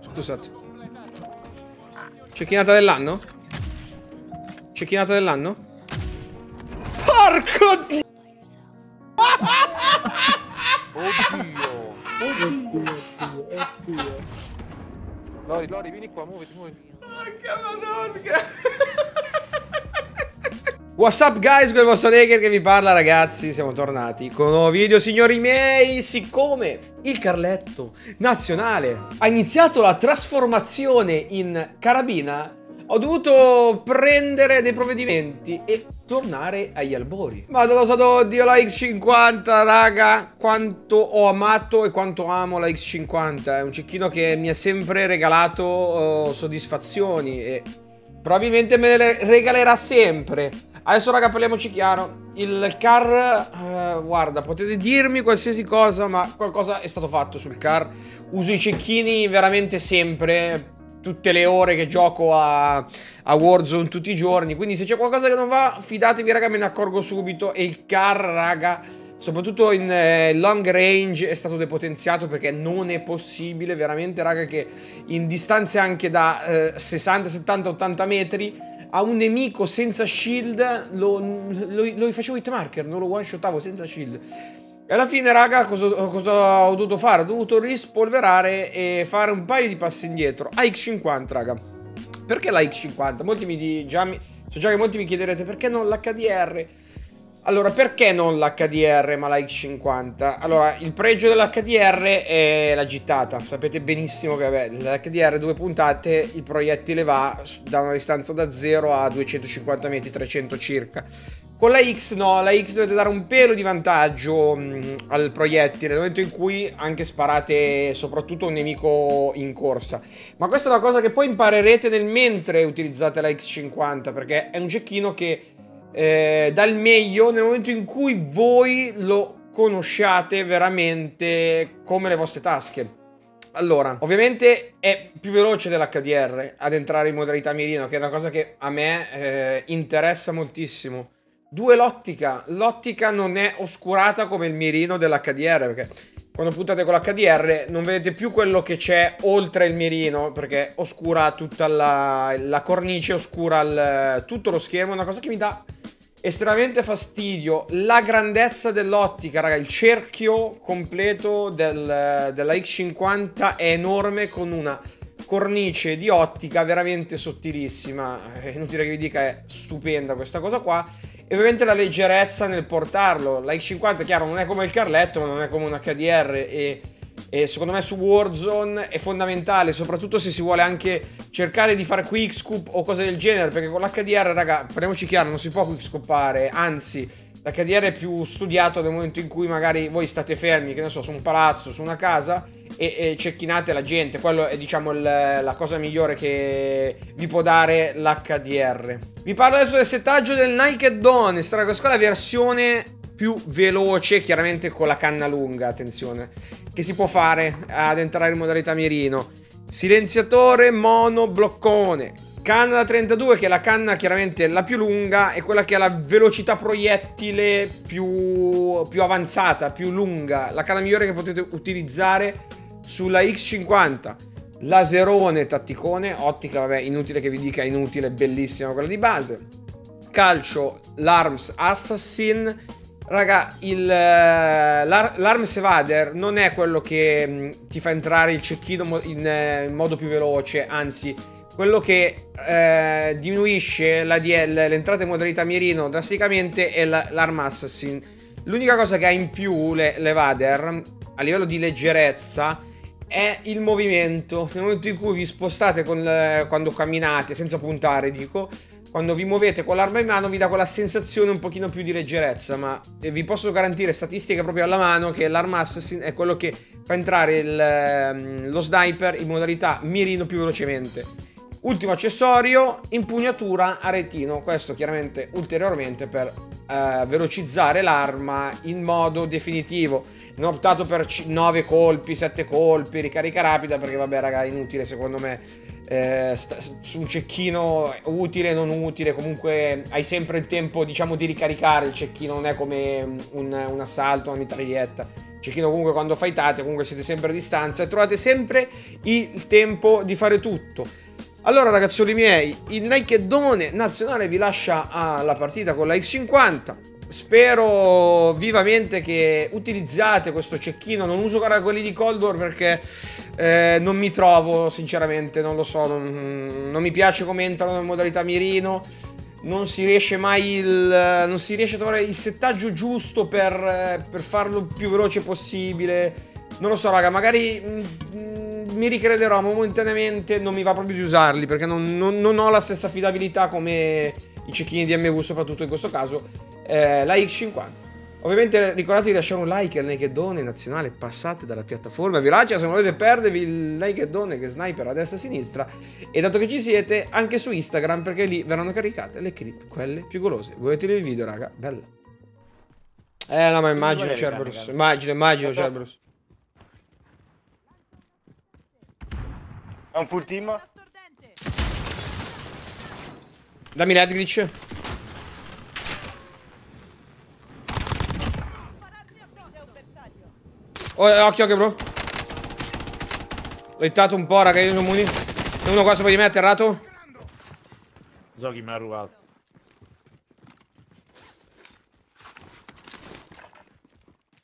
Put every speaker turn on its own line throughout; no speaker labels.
Scusate. Cecchinata dell'anno? Cecchinata dell'anno? Porco di...
Oddio.
Oddio, oddio, oddio.
Lori, Lori, vieni qua, muoviti, muoviti.
Porca madosca. What's up guys, quel vostro Neger che vi parla ragazzi, siamo tornati con un nuovo video signori miei, siccome il Carletto nazionale ha iniziato la trasformazione in carabina, ho dovuto prendere dei provvedimenti e tornare agli albori. Madonna sado, oddio la X50 raga, quanto ho amato e quanto amo la X50, è un cecchino che mi ha sempre regalato uh, soddisfazioni e probabilmente me le regalerà sempre. Adesso raga parliamoci chiaro. Il car uh, Guarda potete dirmi qualsiasi cosa Ma qualcosa è stato fatto sul car. Uso i cecchini veramente sempre Tutte le ore che gioco a, a Warzone tutti i giorni. Quindi se c'è qualcosa che non va Fidatevi raga me ne accorgo subito. E il car raga Soprattutto in eh, long range è stato depotenziato perché non è possibile. Veramente raga che in distanze anche da eh, 60, 70, 80 metri a un nemico senza shield lo, lo, lo facevo hit marker, non lo one shotavo senza shield. E alla fine, raga, cosa, cosa, ho dovuto fare? Ho dovuto rispolverare e fare un paio di passi indietro. A X50, raga. Perché la X50? Molti mi, mi, so già che molti mi chiederete perché non l'HDR? Allora, perché non l'HDR ma la X50? Allora, il pregio dell'HDR è la gittata. Sapete benissimo che l'HDR due puntate, il proiettile va da una distanza da 0 a 250 metri, 300 circa. Con la X no, la X dovete dare un pelo di vantaggio mh, al proiettile nel momento in cui anche sparate soprattutto un nemico in corsa. Ma questa è una cosa che poi imparerete nel mentre utilizzate la X50 perché è un cecchino che eh, dal meglio nel momento in cui voi lo conosciate veramente come le vostre tasche. Allora, ovviamente è più veloce dell'HDR ad entrare in modalità mirino, che è una cosa che a me eh, interessa moltissimo. Due, l'ottica. L'ottica non è oscurata come il mirino dell'HDR, perché quando puntate con l'HDR non vedete più quello che c'è oltre il mirino, perché oscura tutta la, la cornice, oscura il, tutto lo schermo, una cosa che mi dà estremamente fastidio. La grandezza dell'ottica, raga, il cerchio completo del, della X50 è enorme con una cornice di ottica veramente sottilissima. È inutile che vi dica, è stupenda questa cosa qua. E ovviamente la leggerezza nel portarlo. La X50, chiaro, non è come il Carletto, ma non è come un HDR e, e secondo me su Warzone è fondamentale, soprattutto se si vuole anche cercare di fare quickscoop o cose del genere, perché con l'HDR, raga, parliamoci chiaro, non si può quickscoppare, anzi, l'HDR è più studiato nel momento in cui magari voi state fermi, che ne so, su un palazzo, su una casa e, e cecchinate la gente. Quello è, diciamo, il, la cosa migliore che vi può dare l'HDR. Vi parlo adesso del settaggio del Naked Dawn. Questa è la versione più veloce, chiaramente con la canna lunga, attenzione, che si può fare ad entrare in modalità mirino. Silenziatore mono bloccone. Canna da 32 che è la canna chiaramente la più lunga e quella che ha la velocità proiettile più, più avanzata, più lunga. La canna migliore che potete utilizzare sulla X50 laserone tatticone, ottica, vabbè, inutile che vi dica, inutile, bellissima quella di base. Calcio, l'Arms Assassin. Raga, eh, l'Arms Evader non è quello che mh, mm, ti fa entrare il cecchino in, eh, in, modo più veloce, anzi, quello che eh, diminuisce la DL, l'entrata in modalità mirino drasticamente è l'Arm Assassin. L'unica cosa che ha in più l'Evader, a livello di leggerezza, è il movimento. Nel momento in cui vi spostate le, quando camminate, senza puntare, dico, quando vi muovete con l'arma in mano vi dà quella sensazione un pochino più di leggerezza, ma vi posso garantire statistiche proprio alla mano che l'arma assassin è quello che fa entrare il, ehm, lo sniper in modalità mirino più velocemente. Ultimo accessorio, impugnatura a retino, questo chiaramente ulteriormente per eh, velocizzare l'arma in modo definitivo. Non ho optato per 9 colpi, 7 colpi, ricarica rapida perché vabbè raga è inutile secondo me. Eh, su un cecchino utile, non utile, comunque hai sempre il tempo diciamo di ricaricare il cecchino, non è come un, un assalto, una mitraglietta Cecchino comunque quando fightate comunque siete sempre a distanza e trovate sempre il tempo di fare tutto. Allora ragazzoli miei, il Nakedone nazionale vi lascia alla partita con la X50. Spero vivamente che utilizzate questo cecchino. Non uso ancora quelli di Cold War perché eh, non mi trovo, sinceramente. Non lo so. Non, non mi piace come entrano in modalità mirino. Non si riesce mai il. Non si riesce a trovare il settaggio giusto per, per farlo più veloce possibile. Non lo so, raga. Magari. Mm, mi ricrederò momentaneamente. Non mi va proprio di usarli perché non, non, non ho la stessa affidabilità come i cecchini di MV, soprattutto in questo caso eh, la X50. Ovviamente ricordatevi di lasciare un like al Nakedone nazionale, passate dalla piattaforma Villaggia se non volete perdervi il Nakedone che sniper a destra e a sinistra e dato che ci siete anche su Instagram perché lì verranno caricate le clip, quelle più golose. Godetevi il video raga, bella. Eh no ma immagino Cerberus, immagino, immagino Cerberus.
È un full team?
Dammi l'Edglitch. Oh, eh, occhio, occhio, bro. L'ho hittato un po', raga, io sono muni. E uno qua sopra di me è atterrato.
So chi mi ha rubato.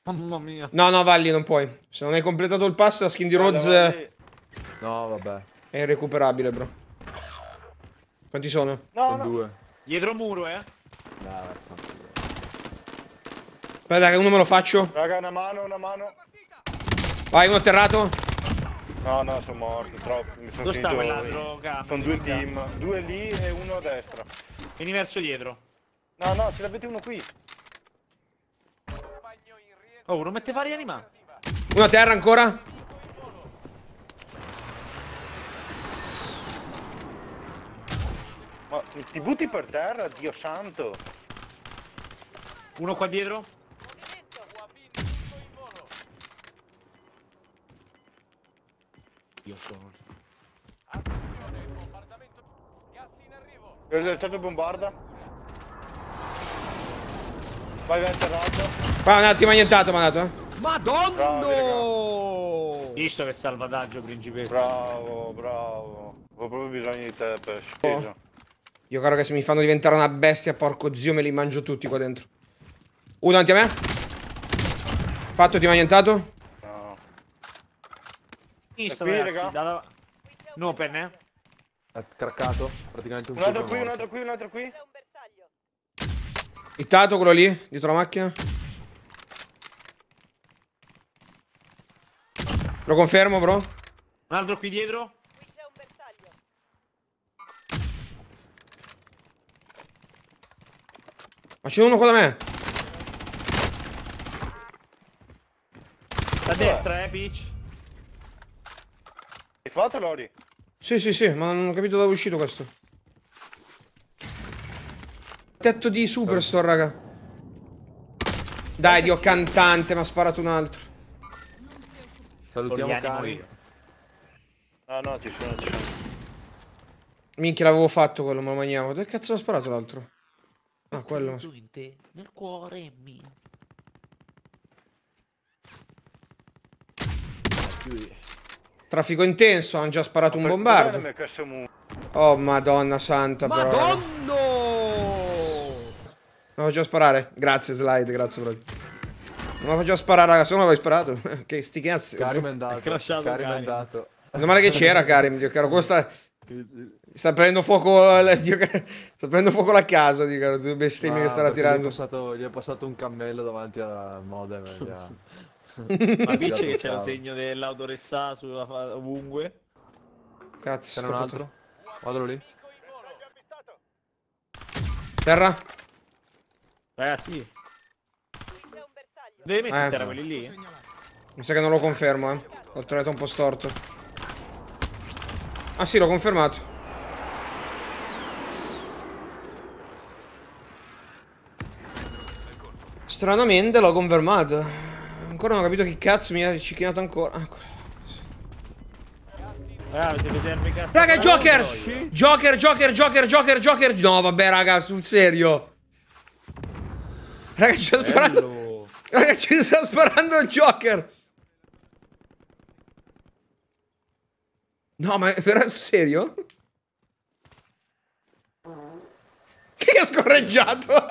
Mamma mia.
No, no, Valli, non puoi. Se non hai completato il pass, la skin di Rhodes è
No, vabbè.
irrecuperabile, bro. Quanti sono?
No,
Sono
no.
due.
Dietro muro, eh.
Dai, vaffanculo.
Aspetta, che uno me lo faccio.
Raga, una mano, una mano.
Vai, uno atterrato.
No, no, sono morto, troppo. Mi sono
Dove sta quell'altro cambio?
Sono due team. Due lì e uno a destra.
Vieni verso dietro.
No, no, ce l'avete uno qui.
Oh, non mette vari animali.
Uno a terra ancora.
Ma ti butti per terra, Dio santo.
Uno qua dietro. Io sono.
Il certo bombarda. Vai, vai, atterrato.
Qua un attimo annientato, mi ha dato, eh.
Bravo,
Visto che salvataggio principe.
Bravo, bravo. Ho proprio bisogno di te, pesce. Peso.
Io caro che se mi fanno diventare una bestia, porco zio, me li mangio tutti qua dentro. Uno davanti a me. Fatto, ti ha annientato.
No.
Visto,
qui,
ragazzi,
raga.
dalla- No, penne.
È craccato. Praticamente un
Un altro qui, un
morto.
altro qui, un altro qui.
Hittato quello lì, dietro la macchina. Lo confermo, bro.
Un altro qui dietro.
Ma c'è uno qua da me.
Da destra, eh, Peach.
Hai fatto, Lori?
Sì, sì, sì, ma non ho capito dove è uscito questo. Tetto di Superstore, raga. Dai, dio cantante, mi ha sparato un altro.
Salutiamo. Cari.
No, no, ci sono, ci sono.
Minchia, l'avevo fatto quello, me lo mangiavo. Dove cazzo l'ha sparato l'altro? Ah, quello.
Tu in te, nel cuore mio.
Traffico intenso, hanno già sparato un bombardo. Oh, madonna santa, però.
Madonna!
Non faccio sparare. Grazie, slide, grazie, bro. Non lo faccio sparare, raga. Se non l'avevi sparato. che sti cazzi.
Karim è andato. Karim è andato.
Meno male che c'era, Karim, Dio caro. Quello sta, prendendo fuoco. la- Dio sta prendendo fuoco la casa, Dio caro. Due bestemmie
Ah,
che starà
perché Gli è,
tirando.
passato, gli è passato un cammello davanti al modem.
Ma Peach che c'è il segno dell'autoressa sulla fa- ovunque.
Cazzo,
C'era
sto
un altro? Guardalo lì.
Terra?
Ragazzi. Devi mettere
Eh.
terra quelli lì?
Mi sa che non lo confermo, eh. L'ho trovato un po' storto. Ah, sì, l'ho confermato. Stranamente l'ho confermato. Ancora non ho capito chi cazzo mi ha cicchinato ancora. Ah, ancora.
Ah.
Raga, Joker! Joker, Joker, Joker, Joker, Joker. No, vabbè, raga, sul serio. Raga, ci sparato.
Bello.
Raga, ci sta sparando il Joker. No, ma è vero serio? Che ha scorreggiato?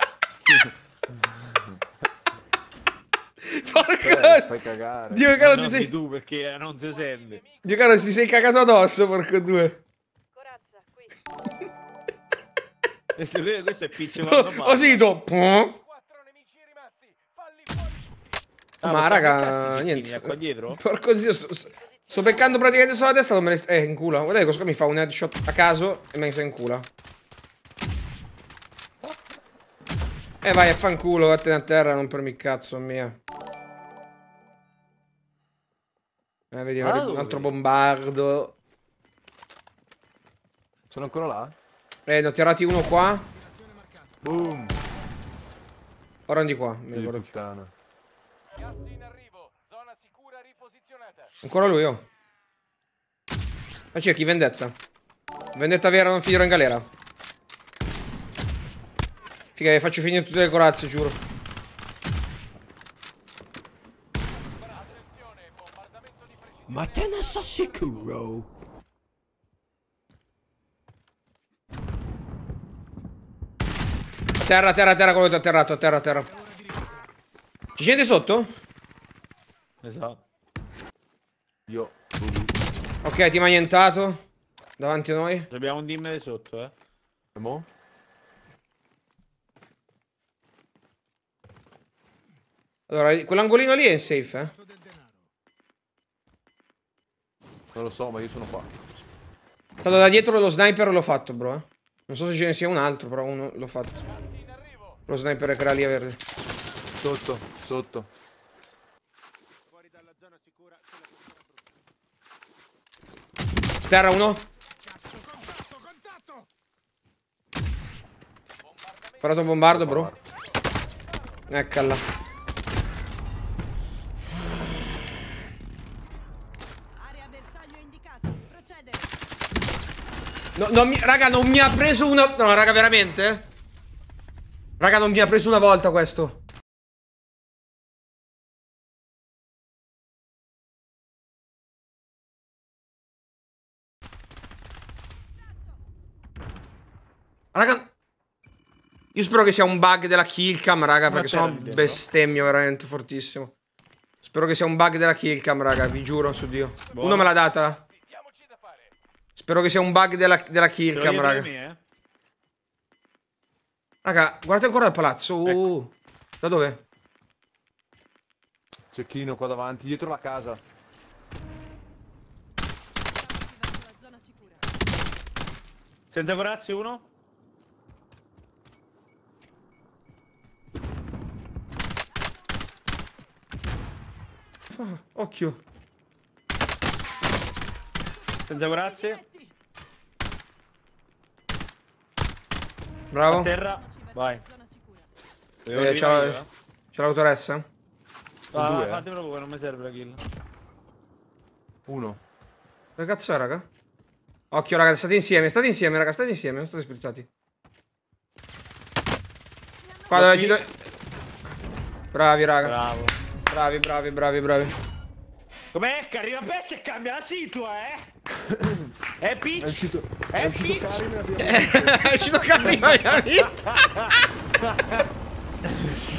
Eh, fai cagare.
Dio caro, ti sei...
tu perché non si sente.
Dio caro, ti sei cagato addosso, porco due.
Corazza, qui.
Questo, questo è piccio
Ho, sentito...
Quattro nemici rimasti. Falli fuori tutti.
Ah,
Ma raga, niente.
Qua dietro?
Porco dio, sto, sto- sto beccando praticamente sulla testa, non me ne... Eh, in culo. Guardate cosa mi fa un headshot a caso e me ne sta in culo. E vai a fanculo, vattene a terra, non per mi cazzo mia. Eh, vedi,
Ah,
un altro bombardo.
Sono ancora là?
Eh, ne ho tirati uno qua.
Boom.
Ora di qua, mi ricordo.
puttana.
Gas in arrivo. Zona sicura riposizionata.
Ancora lui, oh. Ma cerchi vendetta. Vendetta vera, non finirò in galera. Figa, vi faccio finire tutte le corazze, giuro.
Ma te ne sa sicuro?
Terra, terra, terra, quello che è atterrato, a terra, terra. Ci scende sotto?
Esatto.
Io.
Ok, ti ha nientato. Davanti a noi.
Abbiamo un team di sotto, eh.
E mo?
Allora, quell'angolino lì è in safe, eh.
Non lo so, ma io sono qua.
Stato da dietro lo sniper l'ho fatto, bro, eh. Non so se ce ne sia un altro, però uno l'ho fatto. Lo sniper che era lì a verde.
Sotto, sotto.
Terra uno. Parato un bombardo, bro. Eccola. No, non mi- raga, non mi ha preso una... No, raga, veramente? Raga, non mi ha preso una volta questo. Raga... Io spero che sia un bug della killcam, raga, perché
dentro.
bestemmio veramente fortissimo. Spero che sia un bug della killcam, raga, vi giuro su Dio.
Buono.
Uno me l'ha data. Spero che sia un bug della, della
dietro
raga.
me, eh.
Raga, guardate ancora il palazzo. Uh, Da dove?
Cecchino qua davanti, dietro la casa.
Senza corazze uno?
Ah, occhio.
Senza corazze?
Bravo.
A terra? Vai.
Eh,
eh.
c'ha l'autoressa?
Vai,
due,
vai,
eh.
fate proprio che non mi serve la kill.
Uno.
Che cazzo è, raga? Occhio, raga, state insieme, state insieme, raga, state insieme, non state splittati. Qua dove ci do... Bravi, raga.
Bravo.
Bravi, bravi, bravi, bravi.
Com'è che arriva Pesce e cambia la situa, eh? È
È
Peach?
uscito,
È
è uscito
Peach?
Karim e abbiamo...
È uscito Carri Miami.